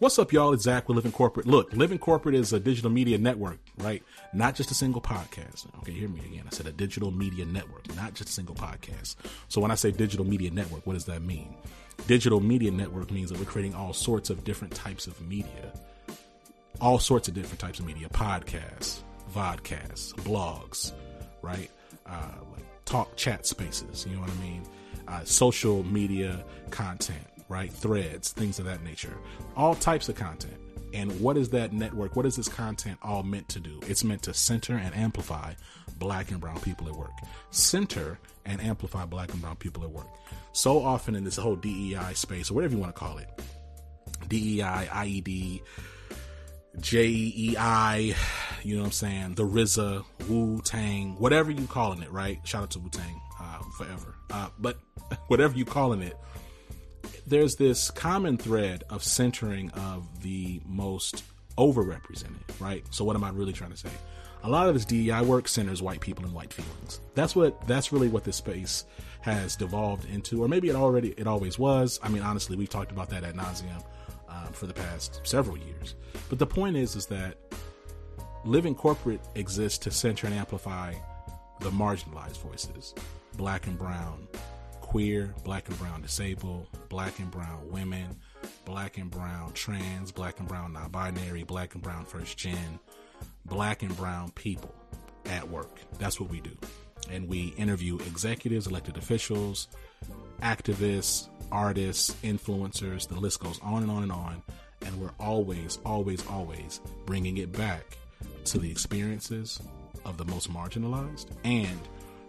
What's up, y'all? It's Zach with Living Corporate. Look, Living Corporate is a digital media network, right? Not just a single podcast. Okay, hear me again. I said a digital media network, not just a single podcast. So when I say digital media network, what does that mean? Digital media network means that we're creating all sorts of different types of media, all sorts of different types of media, podcasts, vodcasts, blogs, right? Uh, like talk chat spaces, you know what I mean? Uh, social media content, right? Threads, things of that nature, all types of content. And what is that network? What is this content all meant to do? It's meant to center and amplify black and brown people at work. Center and amplify black and brown people at work. So often in this whole DEI space, or whatever you want to call it, DEI, IED, JEI, you know what I'm saying? The RZA, Wu Tang, whatever you calling it, right? Shout out to Wu Tang uh, forever. Uh, but whatever you calling it, there's this common thread of centering of the most overrepresented, right? So what am I really trying to say? A lot of this DEI work centers white people and white feelings. That's what that's really what this space has devolved into, or maybe it already it always was. I mean, honestly, we've talked about that at nauseum um, for the past several years. But the point is, is that living corporate exists to center and amplify the marginalized voices, black and brown, queer, black and brown disabled, black and brown women, black and brown trans, black and brown non binary, black and brown first gen, black and brown people at work. That's what we do. And we interview executives, elected officials, activists, artists, influencers, the list goes on and on and on. And we're always, always, always bringing it back to the experiences of the most marginalized and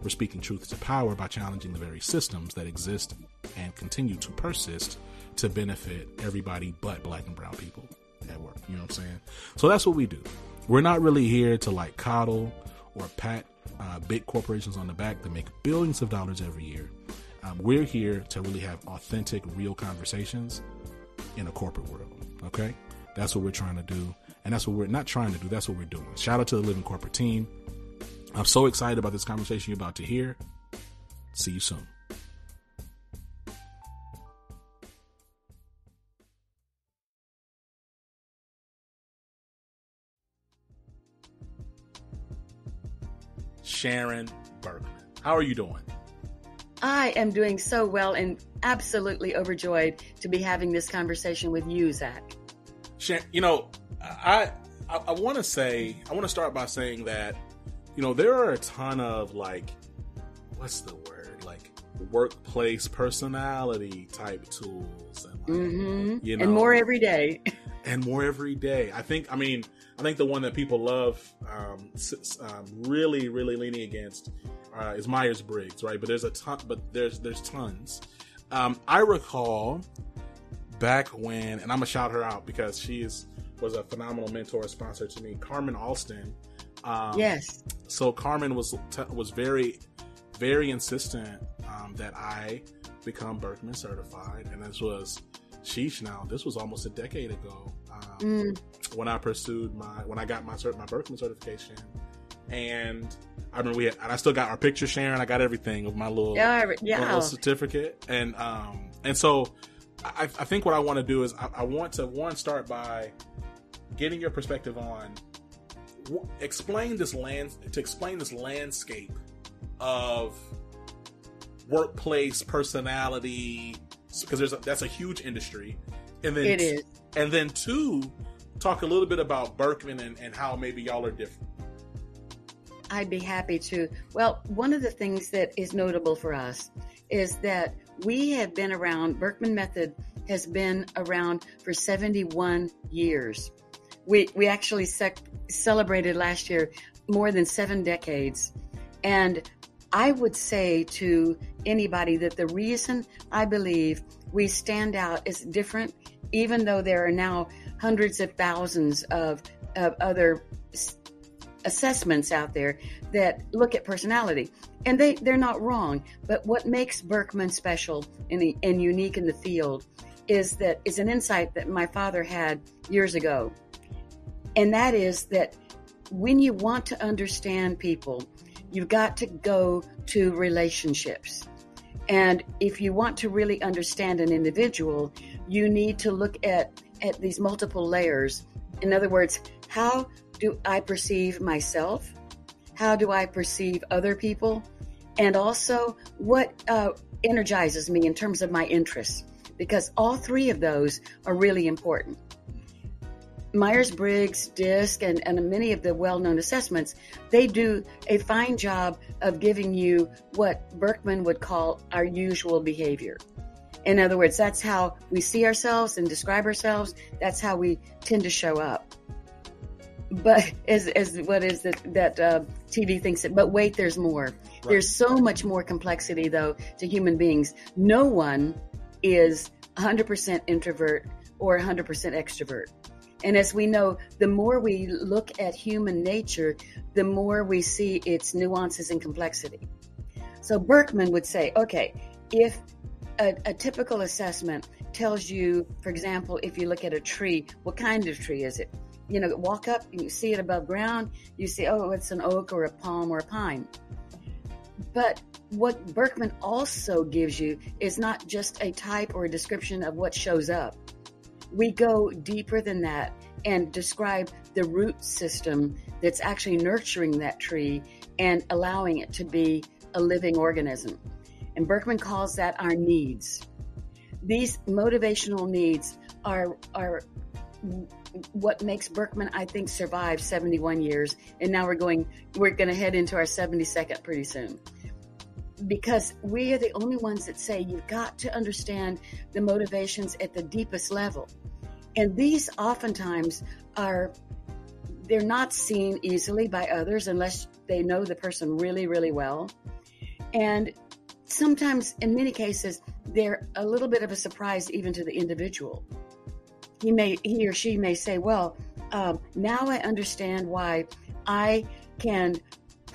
we're speaking truth to power by challenging the very systems that exist and continue to persist to benefit everybody but black and brown people at work. You know what I'm saying? So that's what we do. We're not really here to like coddle or pat uh, big corporations on the back that make billions of dollars every year. Um, we're here to really have authentic, real conversations in a corporate world. Okay? That's what we're trying to do. And that's what we're not trying to do. That's what we're doing. Shout out to the Living Corporate team. I'm so excited about this conversation you're about to hear. See you soon. Sharon Birkman. How are you doing? I am doing so well and absolutely overjoyed to be having this conversation with you, Zach. Sharon, you know, I I, I want to say I want to start by saying that you know, there are a ton of like, what's the word? Like workplace personality type tools, and like, mm-hmm. you know, and more every day, and more every day. I think. I mean, I think the one that people love, um, um, really, really leaning against, uh, is Myers Briggs, right? But there's a ton. But there's there's tons. Um, I recall back when, and I'm gonna shout her out because she is was a phenomenal mentor sponsor to me. Carmen Alston um, yes. So Carmen was was very, very insistent um, that I become Birkman certified, and this was, sheesh, now this was almost a decade ago um, mm. when I pursued my when I got my cert, my Birkman certification, and I remember we had, and I still got our picture sharing. I got everything of my little, yeah, yeah. little certificate, and um, and so I, I think what I want to do is I, I want to one start by getting your perspective on explain this land to explain this landscape of workplace personality because there's a, that's a huge industry. And then it is. and then two talk a little bit about birkman and, and how maybe y'all are different. I'd be happy to. Well one of the things that is notable for us is that we have been around birkman method has been around for 71 years. We we actually sec- celebrated last year more than seven decades, and I would say to anybody that the reason I believe we stand out is different, even though there are now hundreds of thousands of, of other assessments out there that look at personality. And they, they're not wrong. But what makes Birkman special and, and unique in the field is that is an insight that my father had years ago. And that is that when you want to understand people, you've got to go to relationships. And if you want to really understand an individual, you need to look at at these multiple layers. In other words, how do I perceive myself? How do I perceive other people? And also, what uh, energizes me in terms of my interests? Because all three of those are really important. Myers Briggs, DISC, and, and many of the well known assessments, they do a fine job of giving you what Birkman would call our usual behavior. In other words, that's how we see ourselves and describe ourselves. That's how we tend to show up. But as, as what is it that uh, TV thinks it, but wait, there's more. Right. There's so much more complexity though to human beings. No one is 100% introvert or 100% extrovert. And as we know, the more we look at human nature, the more we see its nuances and complexity. So Birkman would say, okay, if a, a, typical assessment tells you, for example, if you look at a tree, what kind of tree is it? You know, walk up, and you see it above ground, you see, oh, it's an oak or a palm or a pine. But what Birkman also gives you is not just a type or a description of what shows up we go deeper than that and describe the root system that's actually nurturing that tree and allowing it to be a living organism. And Birkman calls that our needs. These motivational needs are, are what makes Birkman, I think, survive 71 years. And now we're going, we're going to head into our 72nd pretty soon. Because we are the only ones that say you've got to understand the motivations at the deepest level. And these oftentimes are, they're not seen easily by others unless they know the person really, really well. And sometimes, in many cases, they're a little bit of a surprise even to the individual. He may, he or she may say, well, um, now I understand why I can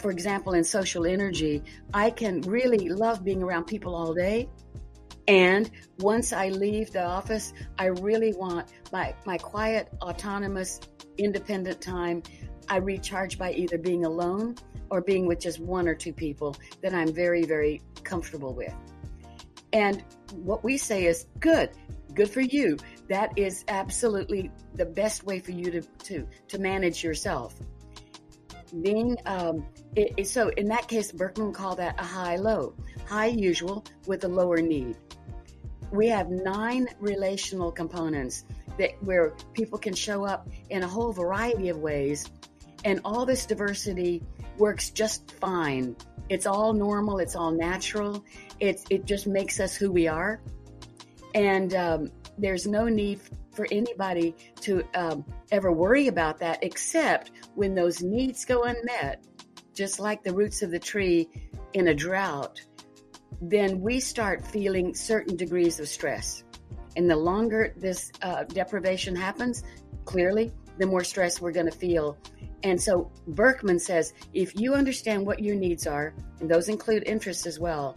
for example, in social energy, I can really love being around people all day. And once I leave the office, I really want my, my quiet, autonomous, independent time. I recharge by either being alone or being with just one or two people that I'm very, very comfortable with. And what we say is good, good for you. That is absolutely the best way for you to, to, to manage yourself. Being, um, it, it, so in that case, Birkman called that a high low, high usual with a lower need. We have nine relational components that where people can show up in a whole variety of ways and all this diversity works just fine. It's all normal it's all natural it's it just makes us who we are. And um, there's no need for anybody to um, ever worry about that except when those needs go unmet just like the roots of the tree in a drought then we start feeling certain degrees of stress. And the longer this uh, deprivation happens, clearly, the more stress we're going to feel. And so Birkman says if you understand what your needs are, and those include interests as well,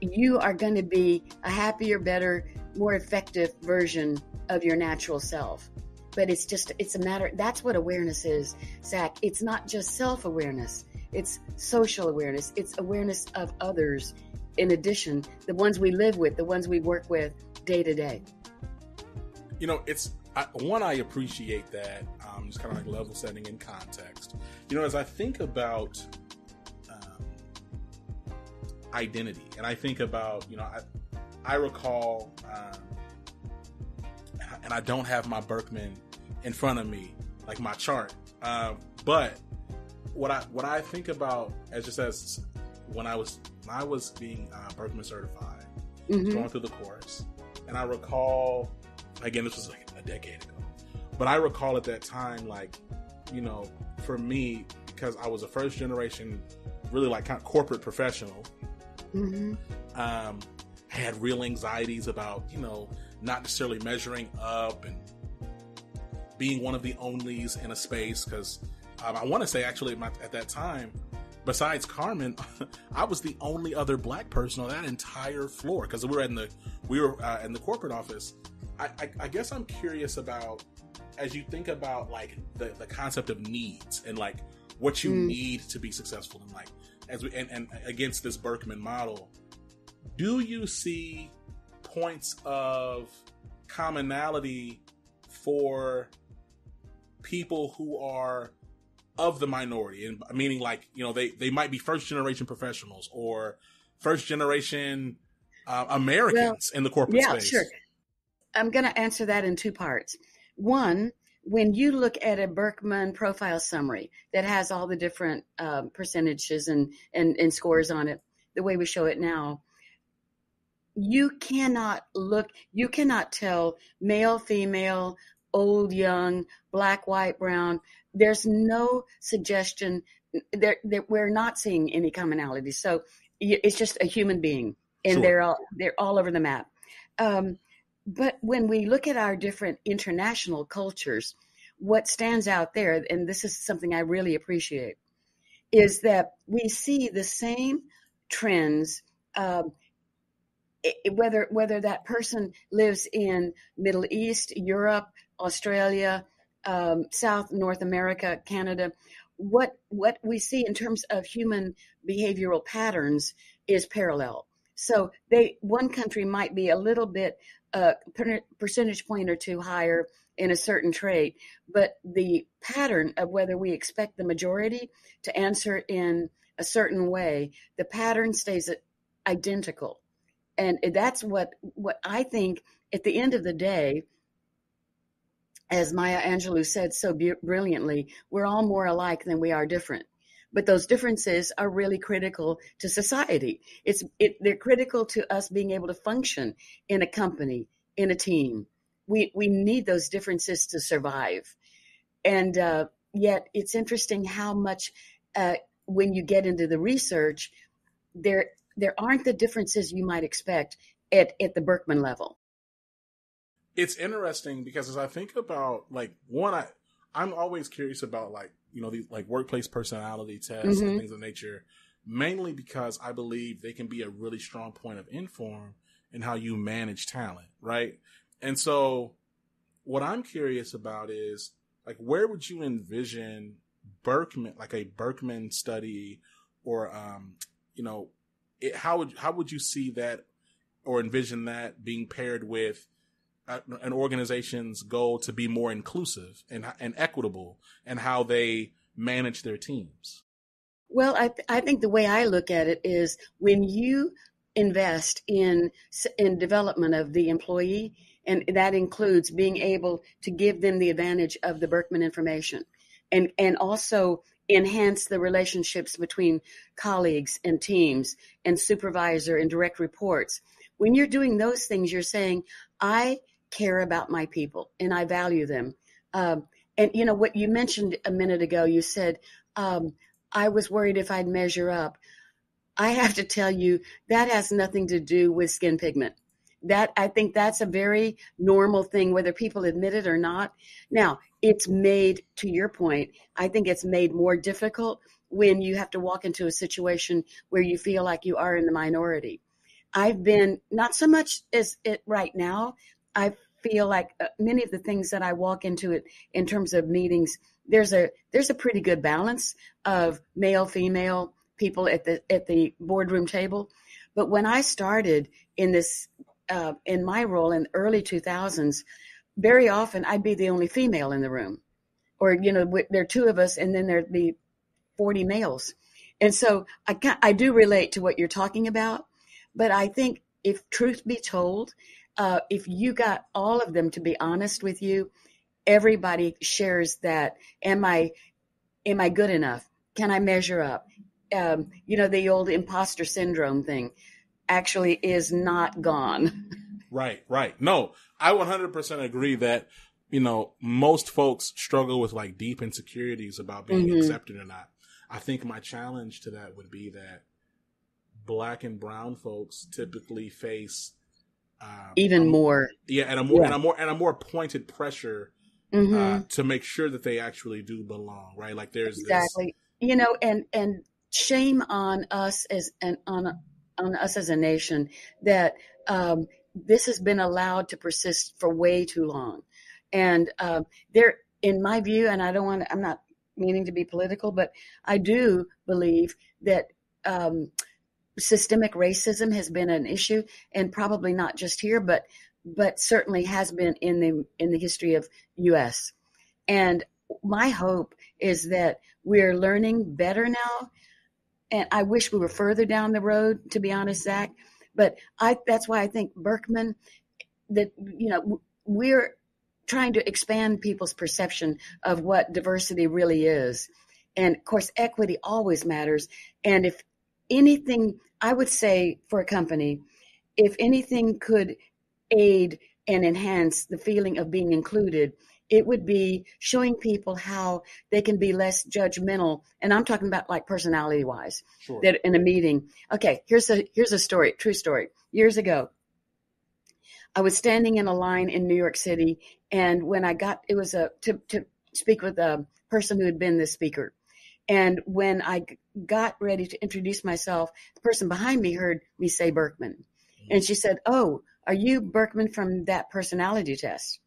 you are going to be a happier, better, more effective version of your natural self. But it's just, it's a matter, that's what awareness is, Zach. It's not just self awareness, it's social awareness, it's awareness of others in addition, the ones we live with, the ones we work with day to day. You know, it's I, one I appreciate that um, just kind of like level setting in context. You know, as I think about um, identity, and I think about you know, I I recall, um, and I don't have my Birkman in front of me, like my chart, um, but what I what I think about as just as when I was when I was being uh, Birkman certified, mm-hmm. going through the course, and I recall, again, this was like a decade ago, but I recall at that time, like, you know, for me, because I was a first generation, really like kind of corporate professional, mm-hmm. um, had real anxieties about, you know, not necessarily measuring up and being one of the onlys in a space because um, I want to say actually my, at that time besides Carmen, I was the only other black person on that entire floor because we were in the we were uh, in the corporate office. I, I, I, guess I'm curious about as you think about like the, the concept of needs and like what you mm. need to be successful in life as we and, and against this Birkman model. Do you see points of commonality for people who are of the minority? And meaning like you know they they might be first generation professionals or first generation uh, americans well, in the corporate yeah, space. sure. I'm going to answer that in two parts. One when you look at a birkman profile summary that has all the different um, percentages and, and, and scores on it, the way we show it now, you cannot look, you cannot tell male, female, old, young, black, white, brown. There's no suggestion that we're not seeing any commonality. So it's just a human being, and sure. they're all they're all over the map. Um, but when we look at our different international cultures, what stands out there, and this is something I really appreciate, is that we see the same trends. Um, whether whether that person lives in Middle East, Europe, Australia, um, South North America, Canada, what what we see in terms of human behavioral patterns is parallel. So they one country might be a little bit a percentage point or two higher in a certain trait, but the pattern of whether we expect the majority to answer in a certain way, the pattern stays identical. And that's what, what I think at the end of the day, as Maya Angelou said so brilliantly, we're all more alike than we are different but those differences are really critical to society. It's it, they're critical to us being able to function in a company, in a team. We we need those differences to survive, and uh, yet it's interesting how much uh, when you get into the research, there there aren't the differences you might expect at at the Birkman level. It's interesting because as I think about like one, I I'm always curious about like you know, these like workplace personality tests mm-hmm. and things of nature, mainly because I believe they can be a really strong point of inform in how you manage talent, right? And so what I'm curious about is like where would you envision Birkman, like a Birkman study or um you know it, how would how would you see that or envision that being paired with uh, an organization's goal to be more inclusive and and equitable and how they manage their teams? Well, I th- I think the way I look at it is when you invest in in development of the employee, and that includes being able to give them the advantage of the Birkman information, and and also enhance the relationships between colleagues and teams and supervisor and direct reports. When you're doing those things, you're saying, I care about my people and I value them. Um, and you know what you mentioned a minute ago, you said, um, I was worried if I'd measure up. I have to tell you, that has nothing to do with skin pigment. That I think that's a very normal thing, whether people admit it or not. Now, it's made, to your point, I think it's made more difficult when you have to walk into a situation where you feel like you are in the minority. I've been not so much as it right now, I feel like uh, many of the things that I walk into it in terms of meetings, there's a there's a pretty good balance of male female people at the at the boardroom table. But when I started in this uh, in my role in the early 2000s, very often I'd be the only female in the room, or you know there are two of us, and then there'd be 40 males. And so I I do relate to what you're talking about, but I think if truth be told, uh, if you got all of them to be honest with you, everybody shares that. Am I, am I good enough? Can I measure up? Um, you know, the old imposter syndrome thing actually is not gone. Right, right. No, I 100% agree that, you know, most folks struggle with like deep insecurities about being mm-hmm. accepted or not. I think my challenge to that would be that black and brown folks typically face um, even more. Yeah, and a more yeah. and a more and a more pointed pressure mm-hmm. uh, to make sure that they actually do belong, right? Like there's exactly, this... you know, and and shame on us as and on on us as a nation that um, this has been allowed to persist for way too long, and um, there, in my view, and I don't want, to, I'm not meaning to be political, but I do believe that. Um, systemic racism has been an issue, and probably not just here, but but certainly has been in the in the history of U.S. And my hope is that we're learning better now. And I wish we were further down the road, to be honest, Zach. But I that's why I think Birkman that you know we're trying to expand people's perception of what diversity really is. And of course, equity always matters. And if anything, I would say for a company, if anything could aid and enhance the feeling of being included, it would be showing people how they can be less judgmental. And I'm talking about like personality wise, sure. that in a meeting. Okay, here's a here's a story, true story. Years ago, I was standing in a line in New York City, and when I got it was a to to speak with a person who had been the speaker. And when I got ready to introduce myself, the person behind me heard me say Birkman. Mm-hmm. And she said, Oh, are you Birkman from that personality test?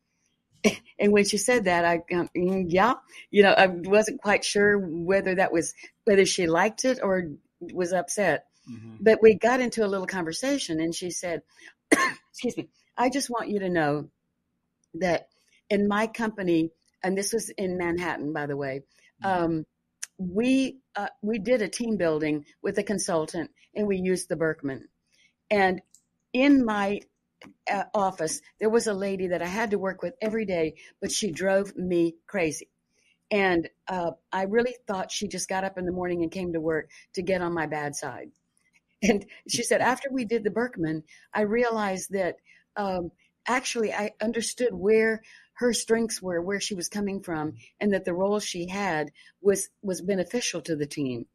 and when she said that, I, um, yeah, you know, I wasn't quite sure whether that was, whether she liked it or was upset. Mm-hmm. But we got into a little conversation and she said, excuse me, I just want you to know that in my company, and this was in Manhattan, by the way, mm-hmm. um, we uh, we did a team building with a consultant, and we used the Birkman. And in my uh, office, there was a lady that I had to work with every day, but she drove me crazy. And uh, I really thought she just got up in the morning and came to work to get on my bad side. And she said, after we did the Birkman, I realized that um, actually I understood where her strengths were, where she was coming from, and that the role she had was was beneficial to the team.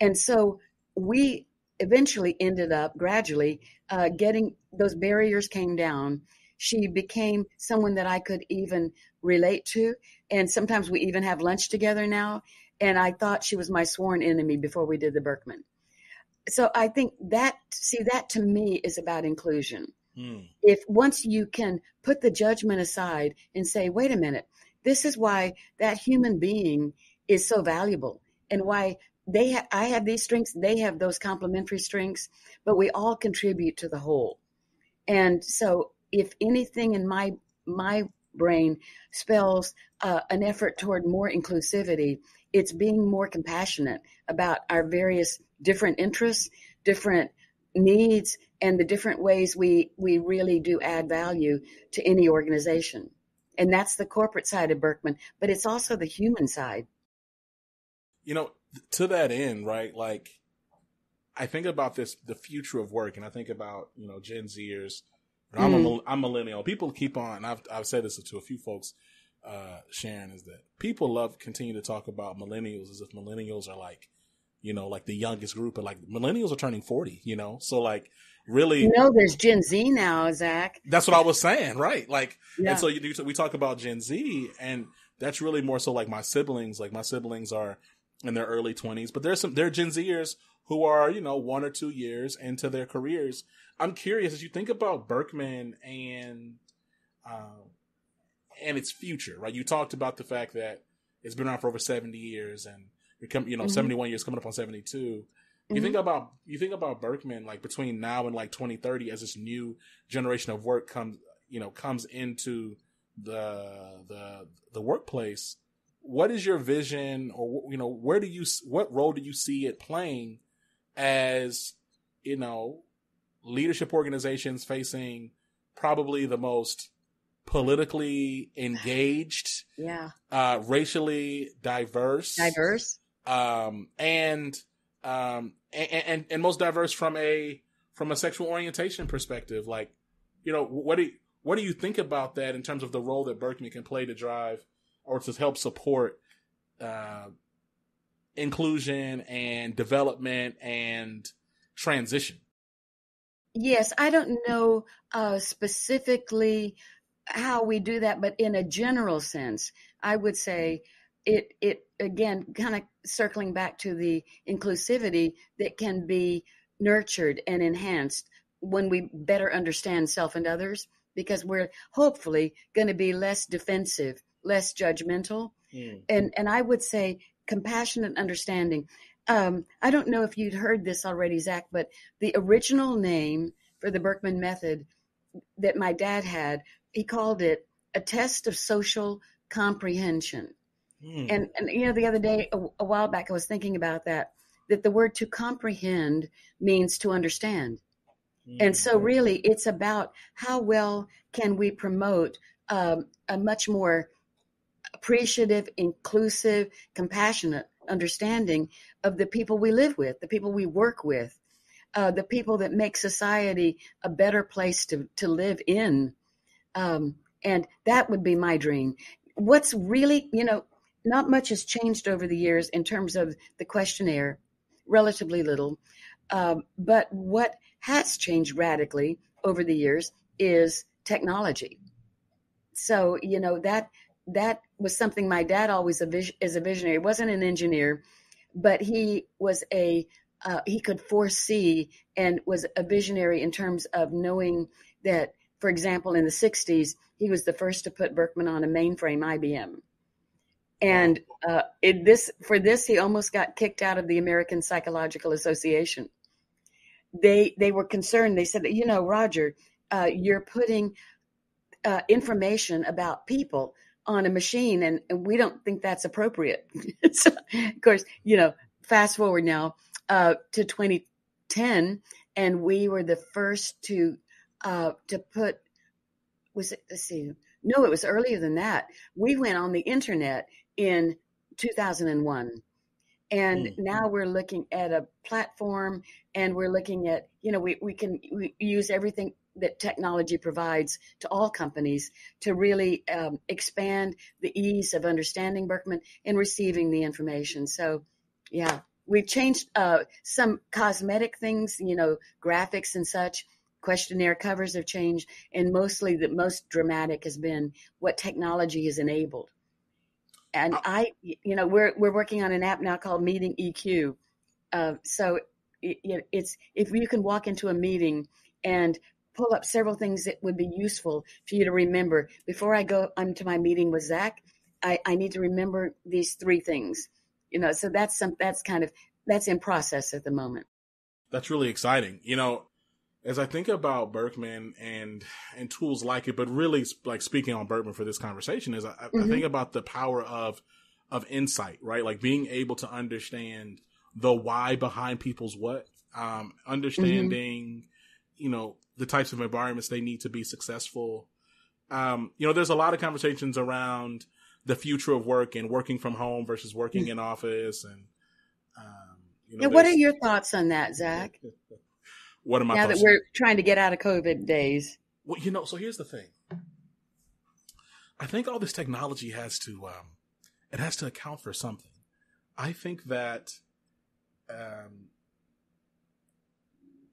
And so we eventually ended up gradually uh, getting those barriers came down. She became someone that I could even relate to, and sometimes we even have lunch together now. And I thought she was my sworn enemy before we did the Birkman. So I think that see that to me is about inclusion Mm. If once you can put the judgment aside and say, wait a minute, this is why that human being is so valuable and why they ha- I have these strengths, they have those complementary strengths, but we all contribute to the whole. And so if anything in my my brain spells uh, an effort toward more inclusivity, it's being more compassionate about our various different interests, different needs and the different ways we we really do add value to any organization. And that's the corporate side of birkman but it's also the human side. You know to that end right like i think about this the future of work and i think about you know gen zers i'm a i'm millennial people keep on i've i've said this to a few folks uh sharon is that people love continue to talk about millennials as if millennials are like you know, like the youngest group, but like millennials are turning 40, you know? So like really. You know, there's Gen Z now, Zach. That's what I was saying, right? Like, yeah. and so you, we talk about Gen Z and that's really more so like my siblings, like my siblings are in their early 20s, but there's some, there are Gen Zers who are, you know, one or two years into their careers. I'm curious as you think about Birkman and, uh, and its future, right? You talked about the fact that it's been around for over 70 years and come, you know, mm-hmm. 71 years coming up on 72. You mm-hmm. think about you think about Birkman like between now and like 2030 as this new generation of work comes you know comes into the the the workplace. What is your vision, or you know, where do you what role do you see it playing as you know leadership organizations facing probably the most politically engaged, yeah, uh, racially diverse, diverse, um, and, um, and, and, and most diverse from a, from a sexual orientation perspective. Like, you know, what do you, what do you think about that in terms of the role that Birkman can play to drive or to help support, uh, inclusion and development and transition? Yes, I don't know uh, specifically how we do that, but in a general sense, I would say it it again kind of circling back to the inclusivity that can be nurtured and enhanced when we better understand self and others because we're hopefully going to be less defensive less judgmental mm. and and i would say compassionate understanding um, i don't know if you'd heard this already zach but the original name for the birkman method that my dad had. He called it a test of social comprehension. Mm. And, and, you know, the other day, a, a while back, I was thinking about that, that the word to comprehend means to understand. Mm. And so, mm-hmm. really, it's about how well can we promote um, a much more appreciative, inclusive, compassionate understanding of the people we live with, the people we work with, uh, the people that make society a better place to, to live in. Um, and that would be my dream. What's really, you know, not much has changed over the years in terms of the questionnaire, relatively little. Um, but what has changed radically over the years is technology. So, you know, that that was something my dad always a is a visionary. He wasn't an engineer, but he was a uh, he could foresee and was a visionary in terms of knowing that, for example, in the 60s, he was the first to put Birkman on a mainframe IBM. And uh, it, this for this, he almost got kicked out of the American Psychological Association. They they were concerned. They said, you know, Roger, uh, you're putting uh, information about people on a machine, and, and we don't think that's appropriate. so, of course, you know, fast forward now uh, to 2010, and we were the first to uh, to put was it let's see no it was earlier than that we went on the internet in 2001 and mm-hmm. now we're looking at a platform and we're looking at you know we, we can we use everything that technology provides to all companies to really um, expand the ease of understanding birkman and receiving the information. So yeah we've changed uh, some cosmetic things you know graphics and such. Questionnaire covers have changed and mostly the most dramatic has been what technology has enabled. And uh, I, you know, we're we're working on an app now called Meeting EQ. Uh, so it, it's if you can walk into a meeting and pull up several things that would be useful for you to remember before I go onto my meeting with Zach. I, I need to remember these three things. You know, so that's some that's kind of that's in process at the moment. That's really exciting. You know, as I think about Birkman and and tools like it, but really like speaking on Birkman for this conversation is I, mm-hmm. I, think about the power of of insight, right? Like being able to understand the why behind people's what, um, understanding, mm-hmm. you know, the types of environments they need to be successful. Um, you know, there's a lot of conversations around the future of work and working from home versus working mm-hmm. in office and um, you know, yeah, what are your thoughts on that, Zach? What am I? Now that we're trying to get out of COVID days. Well, you know, so here's the thing. I think all this technology has to, um, it has to account for something. I think that, um,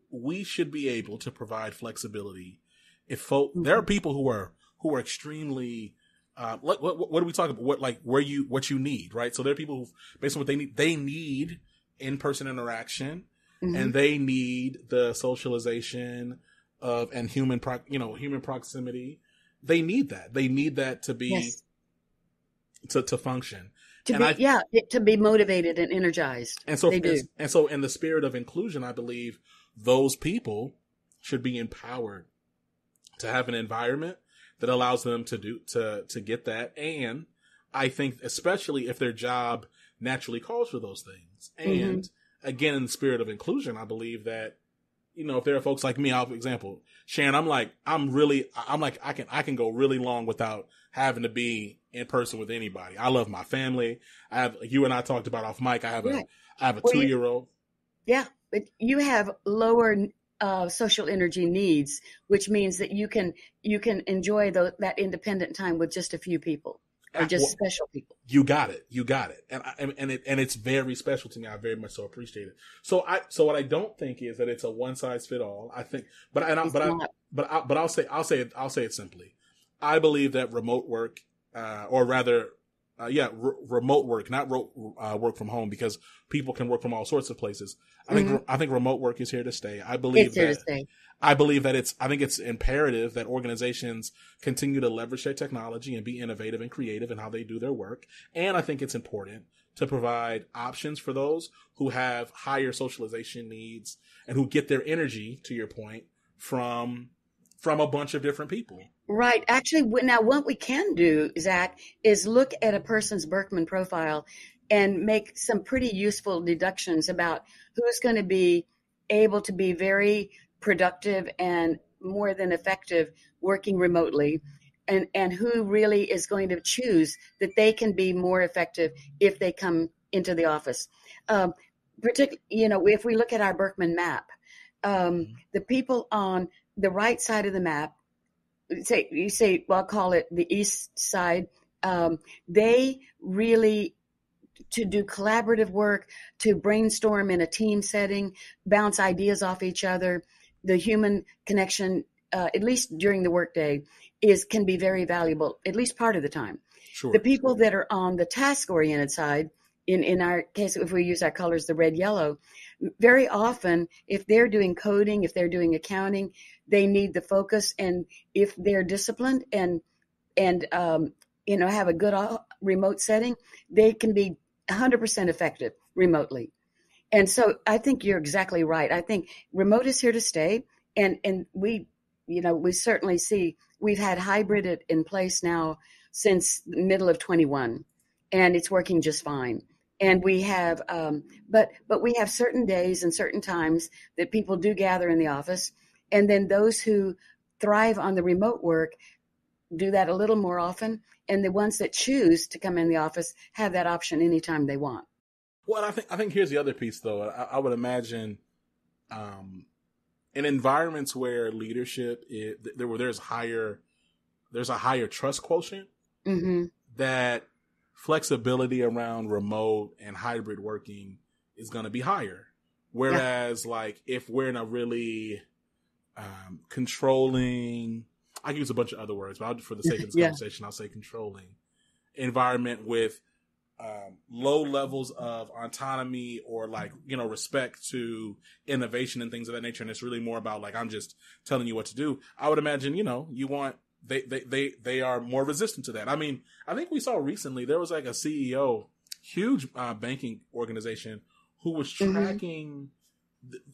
we should be able to provide flexibility. If folk, mm-hmm. there are people who are who are extremely uh, what, what, what are we talking about? What like where you what you need, right? So there are people who, based on what they need, they need in person interaction mm-hmm. and they need the socialization of and human pro, you know human proximity. They need that. They need that to be yes. to to function. To and be, I, yeah, to be motivated and energized. And so, and, and so, in the spirit of inclusion, I believe those people should be empowered to have an environment that allows them to do to to get that and i think especially if their job naturally calls for those things mm-hmm. and again, in the spirit of inclusion, I believe that, you know, if there are folks like me, I'll, for example, Sharon, I'm like, I'm really, I'm like, I can, I can go really long without having to be in person with anybody. I love my family. I have, you and I talked about off mic. I have a, I have a well, two year old. Yeah. But you have lower uh, social energy needs, which means that you can, you can enjoy the, that independent time with just a few people or just well, special people. You got it. You got it. And I, and it and it's very special to me. I very much so appreciate it. So I so what I don't think is that it's a one size fit all. I think, but and I, but I, but I, but I'll say I'll say it I'll say it simply. I believe that remote work, uh, or rather, uh, yeah, remote work, not ro- uh, work from home, because people can work from all sorts of places. I mm-hmm. think I think remote work is here to stay. I believe it's here that, to stay. I believe that it's, I think it's imperative that organizations continue to leverage their technology and be innovative and creative in how they do their work. And I think it's important to provide options for those who have higher socialization needs and who get their energy, to your point, from from a bunch of different people. Right. Actually, now what we can do, Zach, is look at a person's Birkman profile and make some pretty useful deductions about who's going to be able to be very productive and more than effective working remotely and and who really is going to choose that they can be more effective if they come into the office um, particularly you know if we look at our Birkman map um, mm-hmm. the people on the right side of the map say you say well I'll call it the east side um, they really to do collaborative work, to brainstorm in a team setting, bounce ideas off each other. The human connection, uh, at least during the workday, is can be very valuable, at least part of the time. Sure. The people that are on the task oriented side, in, in our case, if we use our colors, the red, yellow, very often, if they're doing coding, if they're doing accounting, they need the focus. And if they're disciplined and, and, um, you know, have a good remote setting, they can be 100% effective remotely. And so I think you're exactly right. I think remote is here to stay. And, and we, you know, we certainly see we've had hybrid in place now since the middle of 21 and it's working just fine. And we have, um, but, but we have certain days and certain times that people do gather in the office. And then those who thrive on the remote work do that a little more often and the ones that choose to come in the office have that option anytime they want. Well, I think I think here's the other piece, though. I, I would imagine, um, in environments where leadership is, there where there's higher, there's a higher trust quotient. Mm-hmm. That flexibility around remote and hybrid working is going to be higher. Whereas, yeah. like, if we're in a really um, controlling, I use a bunch of other words, but I'll, for the sake of this yeah. conversation, I'll say controlling environment with um, low levels of autonomy or like you know respect to innovation and things of that nature. And it's really more about like I'm just telling you what to do. I would imagine you know you want they they they they are more resistant to that. I mean, I think we saw recently there was like a CEO, huge uh, banking organization, who was mm-hmm. tracking.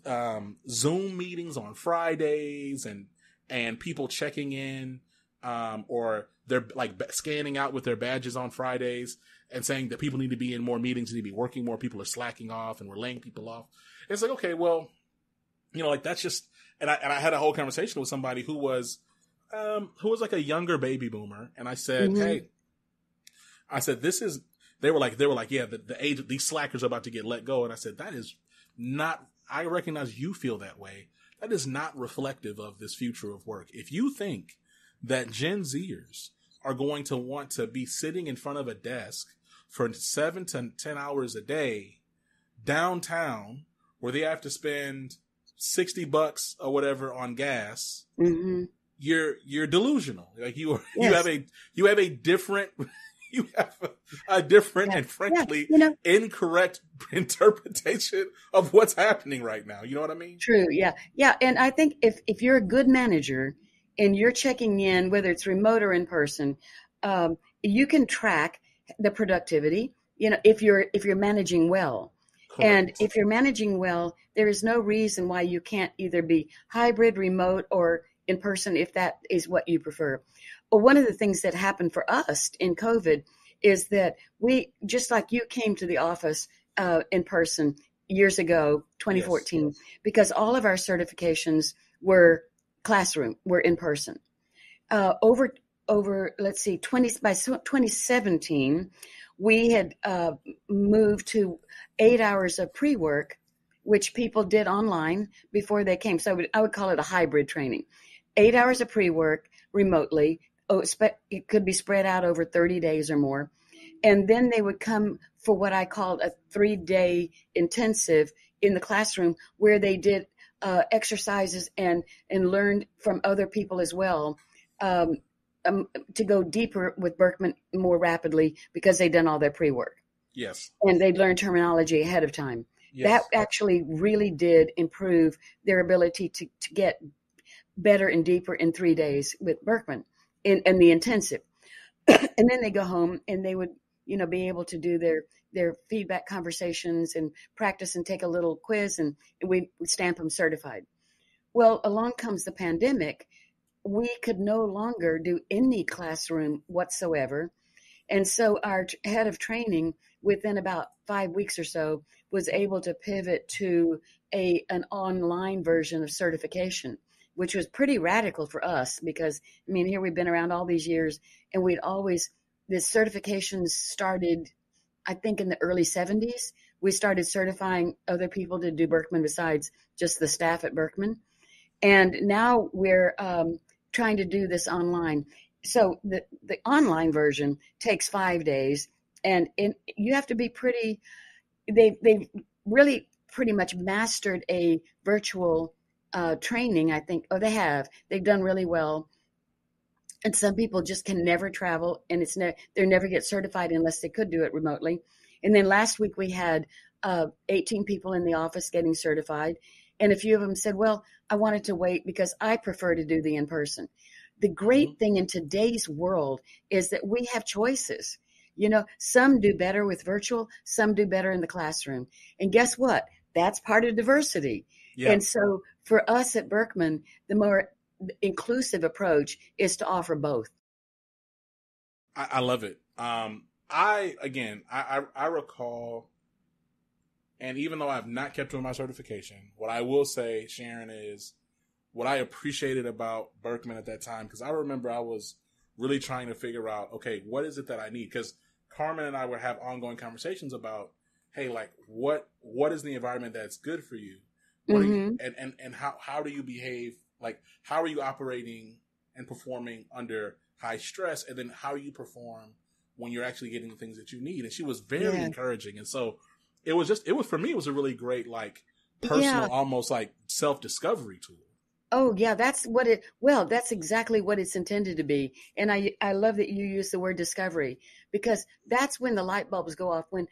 Um, Zoom meetings on Fridays and and people checking in um, or they're like scanning out with their badges on Fridays and saying that people need to be in more meetings, need to be working more. People are slacking off and we're laying people off. It's like, okay, well, you know, like that's just, and I, and I had a whole conversation with somebody who was, um, who was like a younger baby boomer. And I said, mm-hmm. Hey, I said, this is, they were like, they were like, yeah, the, the age, these slackers are about to get let go. And I said, that is not, I recognize you feel that way that is not reflective of this future of work. If you think that Gen Zers are going to want to be sitting in front of a desk for seven to 10 hours a day downtown where they have to spend 60 bucks or whatever on gas, mm-hmm. you're, you're delusional. Like you, yes. you have a, you have a different you have a, a different yeah. and frankly yeah. you know, incorrect interpretation of what's happening right now. You know what I mean? True. Yeah. Yeah. And I think if, if you're a good manager and you're checking in, whether it's remote or in person, um, you can track the productivity, you know, if you're, if you're managing well. Correct. And if you're managing well, there is no reason why you can't either be hybrid, remote, or in person if that is what you prefer well, one of the things that happened for us in COVID is that we, just like you came to the office uh, in person years ago, 2014, yes, yes. because all of our certifications were classroom, were in person. Uh, over, over, let's see, 20, by 2017, we had uh, moved to eight hours of pre work, which people did online before they came. So I would, I would call it a hybrid training. Eight hours of pre work remotely, oh, it could be spread out over 30 days or more. And then they would come for what I called a three day intensive in the classroom where they did uh, exercises and, and learned from other people as well. Um, um, to go deeper with Birkman more rapidly because they'd done all their pre work. Yes. And they'd learned terminology ahead of time. Yes. That actually really did improve their ability to, to get better and deeper in three days with Birkman in, in the intensive. and then they go home and they would, you know, be able to do their their feedback conversations and practice and take a little quiz and we stamp them certified. Well, along comes the pandemic we could no longer do any classroom whatsoever. And so our head of training, within about five weeks or so, was able to pivot to a an online version of certification, which was pretty radical for us because I mean here we've been around all these years and we'd always the certifications started I think in the early 70s we started certifying other people to do Birkman besides just the staff at Birkman And now we're um, trying to do this online. So the, the online version takes five days, and in, you have to be pretty. They they really pretty much mastered a virtual uh, training. I think. Oh, they have. They've done really well. And some people just can never travel, and it's ne- they never get certified unless they could do it remotely. And then last week we had uh, 18 people in the office getting certified, and a few of them said, "Well, I wanted to wait because I prefer to do the in person." The great mm-hmm. thing in today's world is that we have choices. You know, some do better with virtual, some do better in the classroom. And guess what? That's part of diversity. Yeah. And so for us at Birkman, the more inclusive approach is to offer both. I, I love it. Um, I again, I, I, I recall, and even though I've not kept with my certification, what I will say, Sharon, is what I appreciated about Birkman at that time because I remember I was really trying to figure out, okay, what is it that I need? Because Carmen and I would have ongoing conversations about, hey, like what what is the environment that's good for you, mm-hmm. and and and how how do you behave? Like how are you operating and performing under high stress, and then how you perform when you're actually getting the things that you need. And she was very yeah. encouraging, and so it was just it was for me it was a really great like personal, yeah. almost like self discovery tool. Oh yeah, that's what it. Well, that's exactly what it's intended to be, and I I love that you use the word discovery because that's when the light bulbs go off. When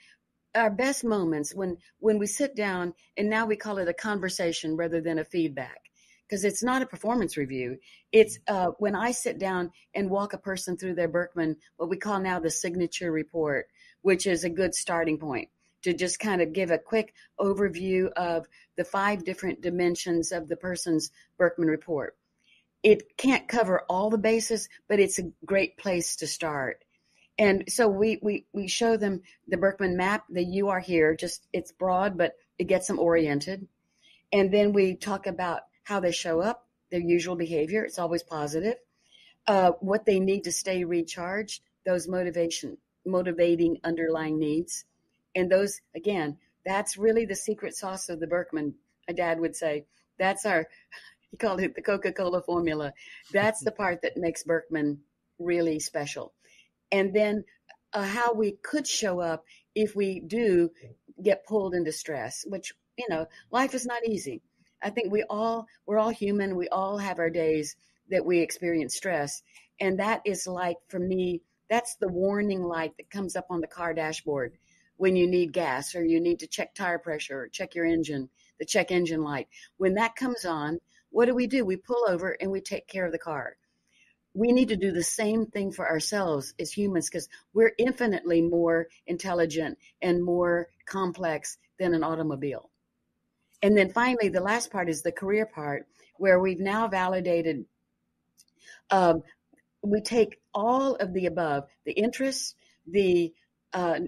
our best moments, when when we sit down, and now we call it a conversation rather than a feedback, because it's not a performance review. It's uh, when I sit down and walk a person through their birkman what we call now the signature report, which is a good starting point to just kind of give a quick overview of the five different dimensions of the person's birkman report. It can't cover all the bases, but it's a great place to start. And so we, we, we show them the Birkman map, the you are here, just it's broad, but it gets them oriented. And then we talk about how they show up, their usual behavior. It's always positive. Uh, what they need to stay recharged, those motivation, motivating underlying needs. And those, again, that's really the secret sauce of the Birkman, My dad would say, that's our, he called it the Coca Cola formula. That's the part that makes Birkman really special. And then uh, how we could show up if we do get pulled into stress, which, you know, life is not easy. I think we all, we're all human. We all have our days that we experience stress. And that is like, for me, that's the warning light that comes up on the car dashboard when you need gas or you need to check tire pressure or check your engine, the check engine light. When that comes on, what do we do? We pull over and we take care of the car. We need to do the same thing for ourselves as humans because we're infinitely more intelligent and more complex than an automobile. And then finally, the last part is the career part, where we've now validated. Um, we take all of the above, the interests, the uh,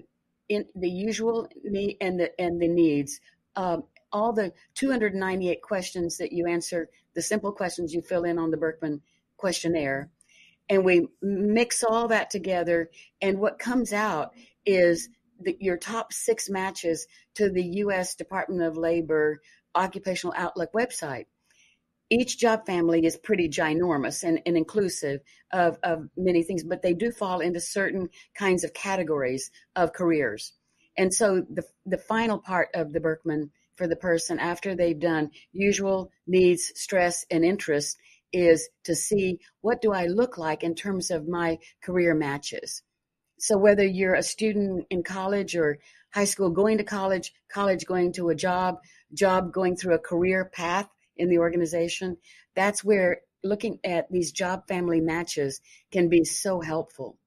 in the usual need and the and the needs. Um, all the 298 questions that you answer, the simple questions you fill in on the Birkman questionnaire, and we mix all that together. And what comes out is your top six matches to the U.S. Department of Labor Occupational Outlook website each job family is pretty ginormous and, and inclusive of, of many things, but they do fall into certain kinds of categories of careers. And so the, the final part of the birkman for the person after they've done usual needs, stress, and interest is to see what do I look like in terms of my career matches. So whether you're a student in college or high school going to college, college going to a job, job going through a career path, in the organization, that's where looking at these job family matches can be so helpful.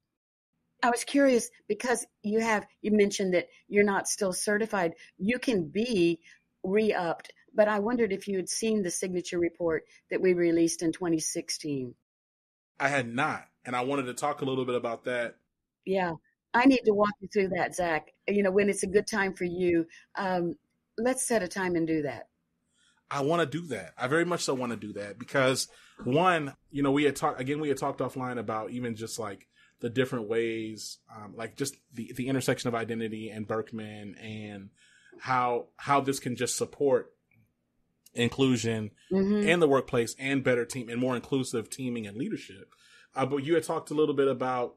I was curious because you have you mentioned that you're not still certified. You can be re-upped, but I wondered if you had seen the signature report that we released in 2016. I had not, and I wanted to talk a little bit about that. Yeah, I need to walk you through that, Zach. You know, when it's a good time for you, um, let's set a time and do that. I want to do that. I very much so want to do that because one, you know, we had talked again. We had talked offline about even just like the different ways, um, like just the the intersection of identity and Birkman and how how this can just support inclusion mm-hmm. in the workplace and better team and more inclusive teaming and leadership. Uh, but you had talked a little bit about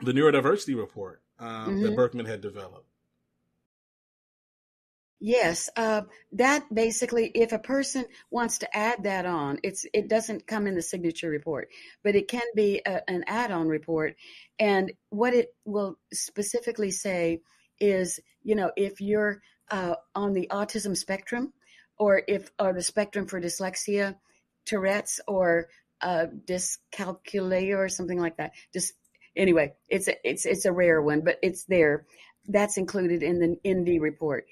the neurodiversity report um, mm-hmm. that Birkman had developed. Yes, uh, that basically, if a person wants to add that on, it's it doesn't come in the signature report, but it can be a, an add-on report, and what it will specifically say is, you know, if you're uh, on the autism spectrum, or if or the spectrum for dyslexia, Tourette's, or uh, dyscalculia, or something like that. Just anyway, it's a, it's it's a rare one, but it's there. That's included in the ND report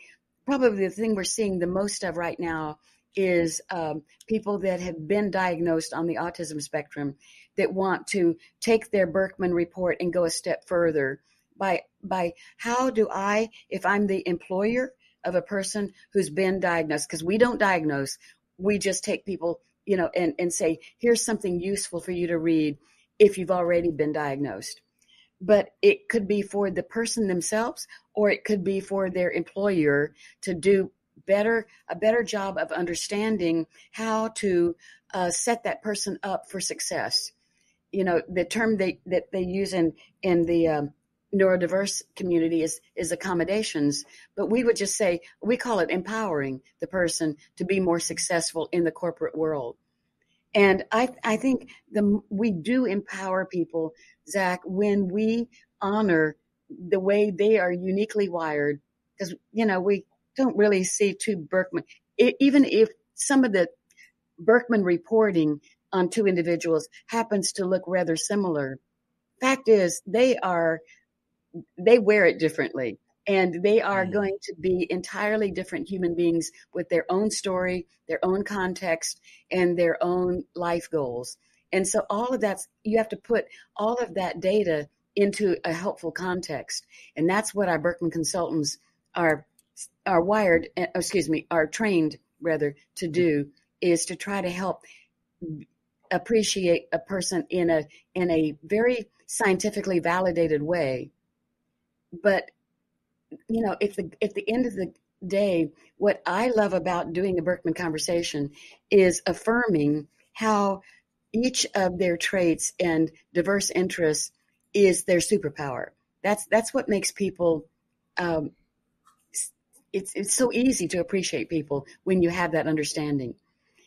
probably the thing we're seeing the most of right now is um, people that have been diagnosed on the autism spectrum that want to take their Birkman report and go a step further by by how do I, if I'm the employer of a person who's been diagnosed, because we don't diagnose, we just take people, you know, and, and say, here's something useful for you to read if you've already been diagnosed. But it could be for the person themselves or it could be for their employer to do better a better job of understanding how to uh, set that person up for success. You know the term they, that they use in in the um, neurodiverse community is is accommodations but we would just say we call it empowering the person to be more successful in the corporate world and I, I think the we do empower people, Zach, when we honor the way they are uniquely wired. Because you know we don't really see two birkman it, even if some of the birkman reporting on two individuals happens to look rather similar. Fact is, they are they wear it differently and they are mm. going to be entirely different human beings with their own story, their own context, and their own life goals. And so all of that's you have to put all of that data into a helpful context, and that's what our Birkman consultants are are wired, eh, excuse me, are trained rather to do is to try to help appreciate a person in a in a very scientifically validated way but you know, if the at the end of the day, what I love about doing a Birkman conversation is affirming how each of their traits and diverse interests is their superpower. That's that's what makes people. Um, it's it's so easy to appreciate people when you have that understanding,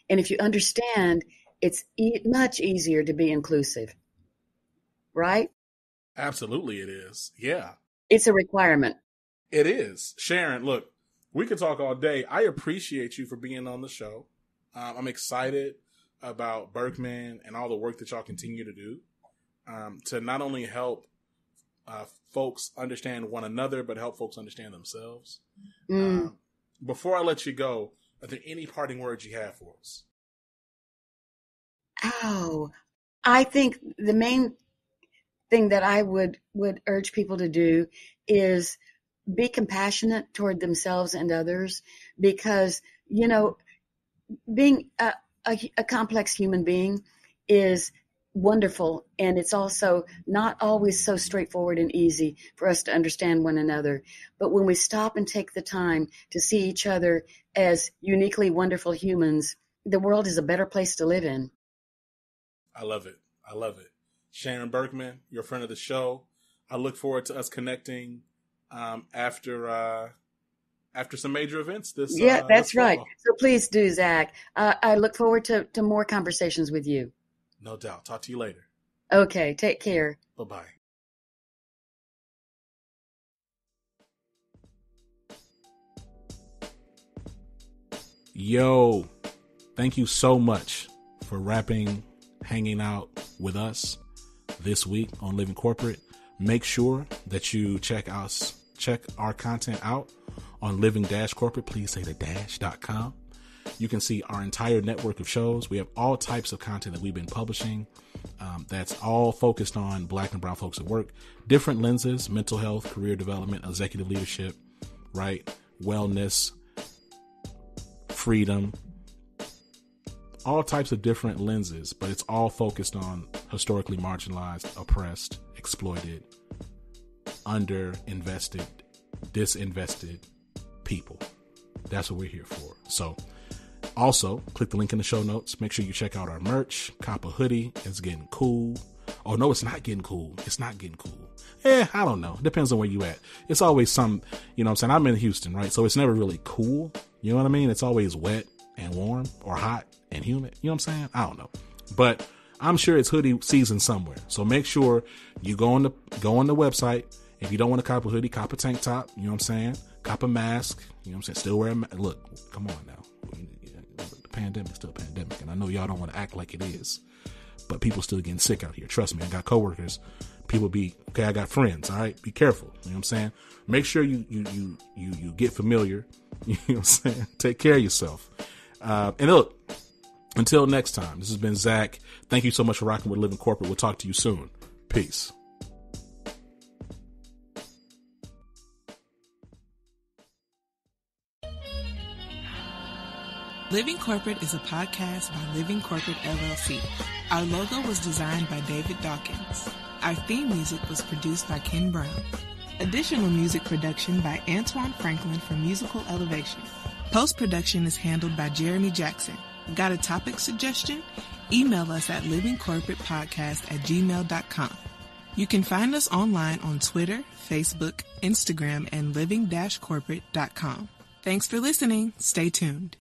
and if you understand, it's e- much easier to be inclusive. Right? Absolutely, it is. Yeah, it's a requirement. It is. Sharon, look, we could talk all day. I appreciate you for being on the show. Um, I'm excited about Birkman and all the work that y'all continue to do um, to not only help uh, folks understand one another, but help folks understand themselves. Mm. Um, before I let you go, are there any parting words you have for us? Oh, I think the main thing that I would would urge people to do is be compassionate toward themselves and others because you know being a, a, a, complex human being is wonderful and it's also not always so straightforward and easy for us to understand one another. But when we stop and take the time to see each other as uniquely wonderful humans the world is a better place to live in. I love it. I love it sharon birkman you're friend of the show i look forward to us connecting um, after uh, after some major events. This yeah, uh, that's this right. So please do, Zach. Uh, I look forward to to more conversations with you. No doubt. Talk to you later. Okay. Take care. Bye bye. Yo, thank you so much for rapping hanging out with us this week on Living Corporate. Make sure that you check us check our content out on living dash corporate. Please say the dash.com. You can see our entire network of shows. We have all types of content that we've been publishing. Um, that's all focused on Black and Brown folks at work, different lenses: mental health, career development, executive leadership, right, wellness, freedom, all types of different lenses, but it's all focused on historically marginalized, oppressed, exploited, underinvested, disinvested people. That's what we're here for. So, also click the link in the show notes. Make sure you check out our merch. Cop a hoodie. It's getting cool. Oh no, it's not getting cool. It's not getting cool. Eh, I don't know. Depends on where you at. It's always some, you know I'm saying? I'm in Houston, right? So it's never really cool. You know what I mean? It's always wet and warm or hot and humid. You know what I'm saying? I don't know. But I'm sure it's hoodie season somewhere. So make sure you go on the go on the website. If you don't want to cop a hoodie, cop a tank top. You know what I'm saying? Cop a mask. You know what I'm saying? Still wear a mask. Look, come on now. The pandemic still a pandemic, and I know y'all don't want to act like it is, but people still getting sick out here. Trust me, I got coworkers. People be okay. I got friends. All right, be careful. You know what I'm saying? Make sure you you you you you get familiar. You know what I'm saying? Take care of yourself. Uh, and look, until next time, this has been Zach. Thank you so much for rocking with Living Corporate. We'll talk to you soon. Peace. Living Corporate is a podcast by Living Corporate LLC. Our logo was designed by David Dawkins. Our theme music was produced by Ken Brown. Additional music production by Antoine Franklin for Musical Elevation. Post production is handled by Jeremy Jackson. Got a topic suggestion? Email us at livingcorporatepodcast at gmail.com. You can find us online on Twitter, Facebook, Instagram, and living-corporate.com. Thanks for listening. Stay tuned.